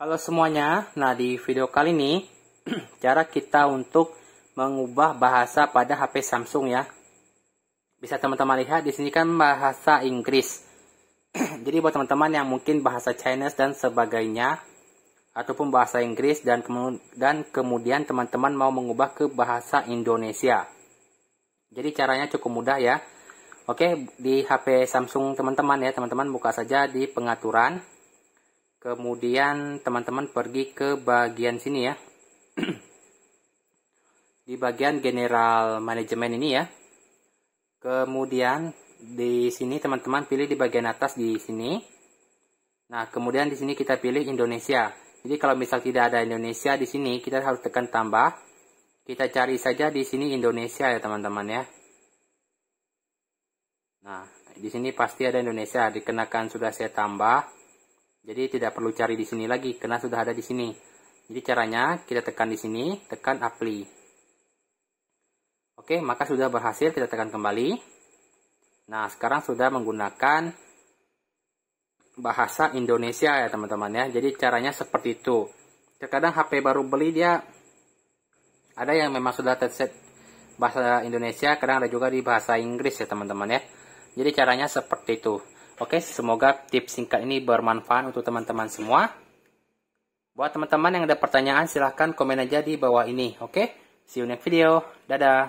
Halo semuanya, nah di video kali ini cara kita untuk mengubah bahasa pada HP Samsung ya. Bisa teman-teman lihat di sini kan bahasa Inggris. Jadi buat teman-teman yang mungkin bahasa Chinese dan sebagainya ataupun bahasa Inggris dan dan kemudian teman-teman mau mengubah ke bahasa Indonesia. Jadi caranya cukup mudah ya. Oke, di HP Samsung teman-teman ya, teman-teman buka saja di pengaturan. Kemudian teman-teman pergi ke bagian sini ya. di bagian general manajemen ini ya. Kemudian di sini teman-teman pilih di bagian atas di sini. Nah, kemudian di sini kita pilih Indonesia. Jadi kalau misal tidak ada Indonesia di sini, kita harus tekan tambah. Kita cari saja di sini Indonesia ya teman-teman ya. Nah, di sini pasti ada Indonesia, dikenakan sudah saya tambah. Jadi tidak perlu cari di sini lagi, karena sudah ada di sini. Jadi caranya kita tekan di sini, tekan apply. Oke, maka sudah berhasil, kita tekan kembali. Nah, sekarang sudah menggunakan bahasa Indonesia ya teman-teman ya. Jadi caranya seperti itu. Terkadang HP baru beli dia ada yang memang sudah terset bahasa Indonesia, kadang ada juga di bahasa Inggris ya teman-teman ya. Jadi caranya seperti itu. Oke, semoga tips singkat ini bermanfaat untuk teman-teman semua. Buat teman-teman yang ada pertanyaan, silahkan komen aja di bawah ini. Oke, see you next video. Dadah.